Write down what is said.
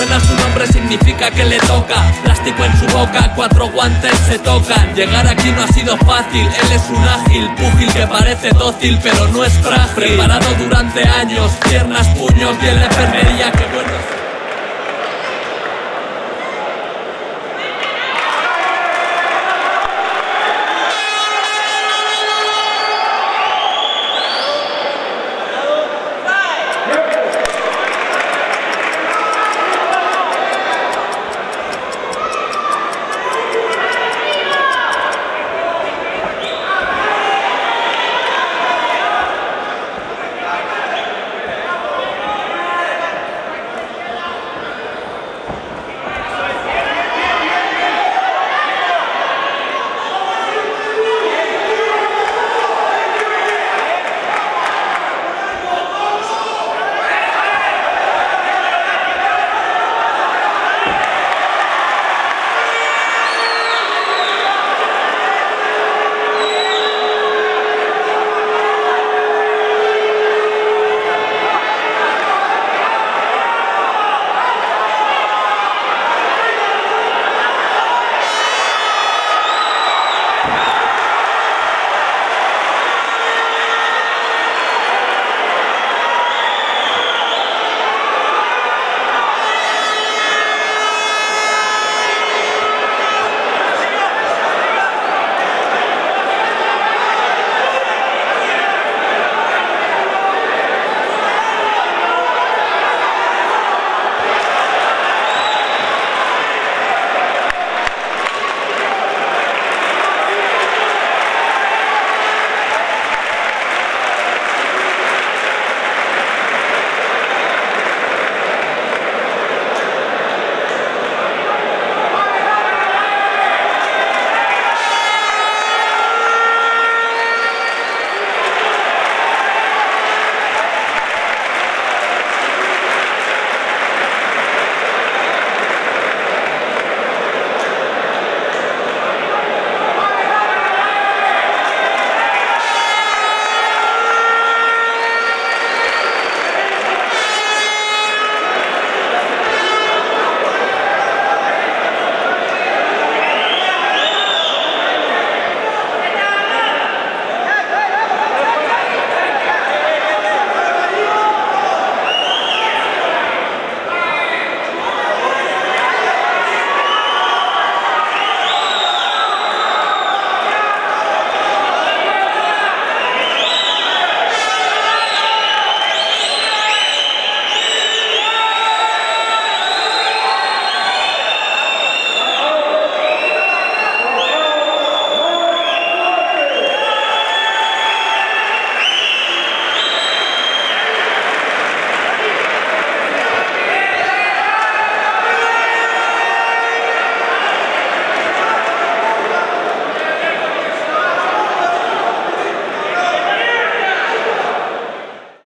suena su nombre significa que le toca. Plástico en su boca, cuatro guantes se tocan. Llegar aquí no ha sido fácil, él es un ágil, púgil que parece dócil pero no es frágil. Preparado durante años, piernas, puños y en la enfermería que bueno.